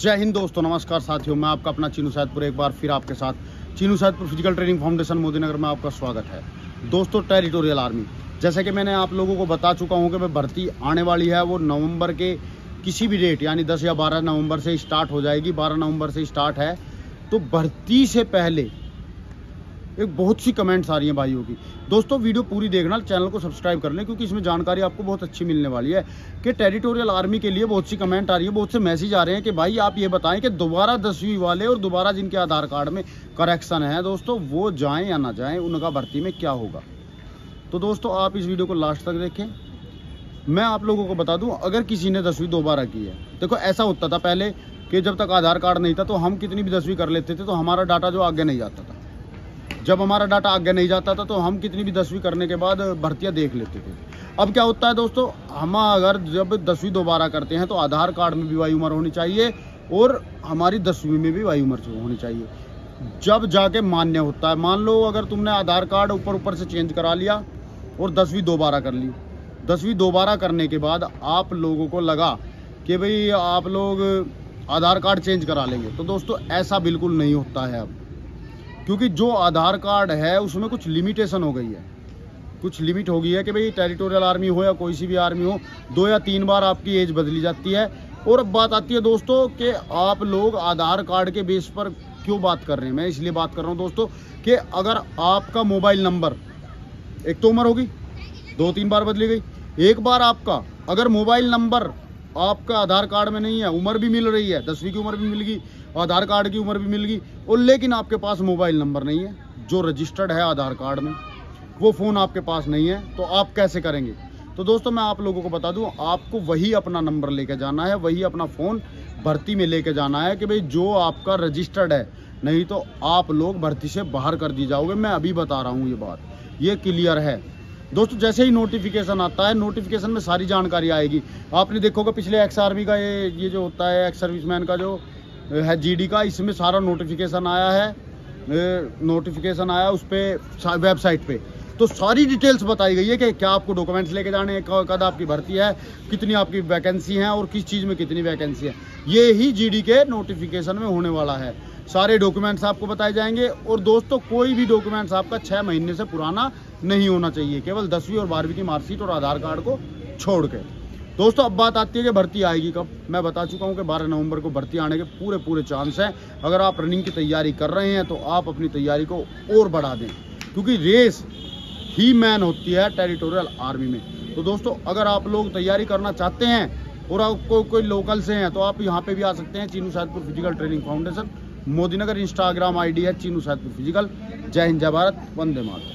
जय हिंद दोस्तों, नमस्कार साथियों, मैं आपका अपना चीनू सैदपुर एक बार फिर आपके साथ Chinu Saidpur physical training foundation Modinagar में आपका स्वागत है। दोस्तों टेरिटोरियल आर्मी जैसे कि मैंने आप लोगों को बता चुका हूँ कि मैं भर्ती आने वाली है, वो नवंबर के किसी भी डेट यानी 10 या 12 नवंबर से स्टार्ट हो जाएगी 12 नवंबर से स्टार्ट है। तो भर्ती से पहले एक बहुत सी कमेंट्स आ रही हैं भाइयों की। दोस्तों, वीडियो पूरी देखना, चैनल को सब्सक्राइब कर लें, क्योंकि इसमें जानकारी आपको बहुत अच्छी मिलने वाली है कि टेरिटोरियल आर्मी के लिए बहुत सी कमेंट आ रही है, बहुत से मैसेज आ रहे हैं कि भाई, आप ये बताएँ कि दोबारा दसवीं वाले और दोबारा जिनके आधार कार्ड में करेक्शन है, दोस्तों, वो जाएँ या ना जाएँ, उनका भर्ती में क्या होगा? तो दोस्तों, आप इस वीडियो को लास्ट तक देखें। मैं आप लोगों को बता दूँ, अगर किसी ने दसवीं दोबारा की है, देखो, ऐसा होता था पहले कि जब तक आधार कार्ड नहीं था तो हम कितनी भी दसवीं कर लेते थे तो हमारा डाटा जो आगे नहीं जाता था। जब हमारा डाटा आगे नहीं जाता था तो हम कितनी भी दसवीं करने के बाद भर्तियाँ देख लेते थे। अब क्या होता है दोस्तों, हम अगर जब दसवीं दोबारा करते हैं तो आधार कार्ड में भी वायु उम्र होनी चाहिए और हमारी दसवीं में भी वायु उम्र होनी चाहिए। जब जाके मान्य होता है, मान लो अगर तुमने आधार कार्ड ऊपर ऊपर से चेंज करा लिया और दसवीं दोबारा कर ली। दसवीं दोबारा करने के बाद आप लोगों को लगा कि भाई आप लोग आधार कार्ड चेंज करा लेंगे। तो दोस्तों, ऐसा बिल्कुल नहीं होता है अब। क्योंकि जो आधार कार्ड है, उसमें कुछ लिमिटेशन हो गई है। कुछ लिमिट हो गई है कि भाई टेरिटोरियल आर्मी हो या कोई सी भी आर्मी हो, दो या तीन बार आपकी एज बदली जाती है। और अब बात आती है दोस्तों कि आप लोग आधार कार्ड के बेस पर क्यों बात कर रहे हैं? मैं इसलिए बात कर रहा हूँ दोस्तों कि अगर आपका मोबाइल नंबर एक तो उम्र होगी, दो तीन बार बदली गई, एक बार आपका, अगर मोबाइल नंबर आपका आधार कार्ड में नहीं है, उम्र भी मिल रही है, दसवीं की उम्र भी मिल गई, आधार कार्ड की उम्र भी मिल गई और लेकिन आपके पास मोबाइल नंबर नहीं है, जो रजिस्टर्ड है आधार कार्ड में, वो फ़ोन आपके पास नहीं है तो आप कैसे करेंगे? तो दोस्तों, मैं आप लोगों को बता दूँ, आपको वही अपना नंबर लेके जाना है, वही अपना फ़ोन भर्ती में लेके जाना है कि भाई जो आपका रजिस्टर्ड है, नहीं तो आप लोग भर्ती से बाहर कर दी जाओगे। मैं अभी बता रहा हूँ ये बात, ये क्लियर है। दोस्तों, जैसे ही नोटिफिकेशन आता है नोटिफिकेशन में सारी जानकारी आएगी। आपने देखोगे पिछले एक्स आर्मी का ये ये जो होता है एक्स सर्विसमैन का जो है जीडी का, इसमें सारा नोटिफिकेशन आया है नोटिफिकेशन आया उस पर वेबसाइट पे। तो सारी डिटेल्स बताई गई है कि क्या आपको डॉक्यूमेंट्स लेके जाने हैं कद आपकी भर्ती है, कितनी आपकी वैकेंसी है और किस चीज़ में कितनी वैकेंसी है। ये ही जीडी के नोटिफिकेशन में होने वाला है। सारे डॉक्यूमेंट्स आपको बताए जाएँगे और दोस्तों, कोई भी डॉक्यूमेंट्स आपका छः महीने से पुराना नहीं होना चाहिए, केवल दसवीं और बारहवीं की मार्कशीट और आधार कार्ड को छोड़ के। दोस्तों, अब बात आती है कि भर्ती आएगी कब? मैं बता चुका हूँ कि 12 नवंबर को भर्ती आने के पूरे पूरे चांस हैं। अगर आप रनिंग की तैयारी कर रहे हैं तो आप अपनी तैयारी को और बढ़ा दें। क्योंकि रेस ही मैन होती है टेरिटोरियल आर्मी में। तो दोस्तों, अगर आप लोग तैयारी करना चाहते हैं और आपको कोई लोकल से हैं तो आप यहाँ पे भी आ सकते हैं Chinu Saidpur physical training foundation Modinagar Instagram ID है चीनू सैदपुर फ़िज़िकल जय हिंद, जय भारत, वंदे मातरम।